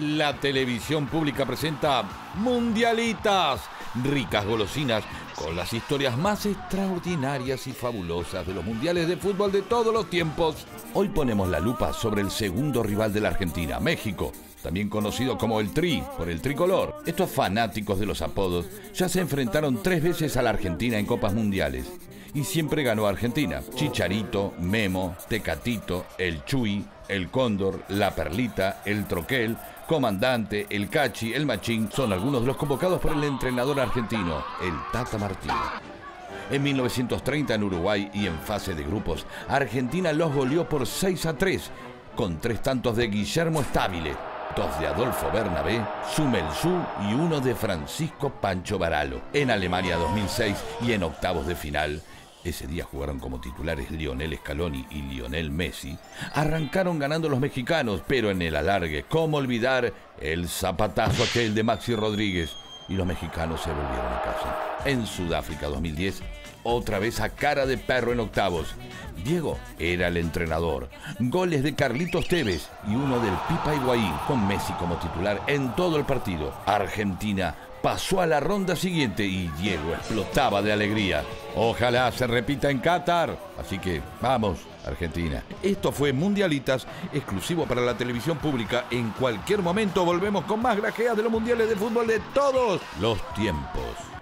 La televisión pública presenta Mundialitas, ricas golosinas con las historias más extraordinarias y fabulosas de los mundiales de fútbol de todos los tiempos. Hoy ponemos la lupa sobre el segundo rival de la Argentina, México, también conocido como el Tri, por el tricolor. Estos fanáticos de los apodos ya se enfrentaron tres veces a la Argentina en Copas Mundiales y siempre ganó Argentina. Chicharito, Memo, Tecatito, el Chuy, el Cóndor, la Perlita, el Troquel, Comandante, el Cachi, el Machín son algunos de los convocados por el entrenador argentino, el Tata Martino. En 1930 en Uruguay y en fase de grupos, Argentina los goleó por 6 a 3, con tres tantos de Guillermo Estabile, dos de Adolfo Bernabé, Sumelzú y uno de Francisco Pancho Baralo. En Alemania 2006 y en octavos de final, ese día jugaron como titulares Lionel Scaloni y Lionel Messi, arrancaron ganando los mexicanos, pero en el alargue, ¿cómo olvidar el zapatazo aquel de Maxi Rodríguez? Y los mexicanos se volvieron a casa. En Sudáfrica 2010, otra vez a cara de perro en octavos. Diego era el entrenador. Goles de Carlitos Tevez y uno del Pipa Higuaín, con Messi como titular en todo el partido. Argentina pasó a la ronda siguiente y Diego explotaba de alegría. Ojalá se repita en Qatar. Así que vamos, Argentina. Esto fue Mundialitas, exclusivo para la televisión pública. En cualquier momento volvemos con más grajeas de los mundiales de fútbol de todos los tiempos.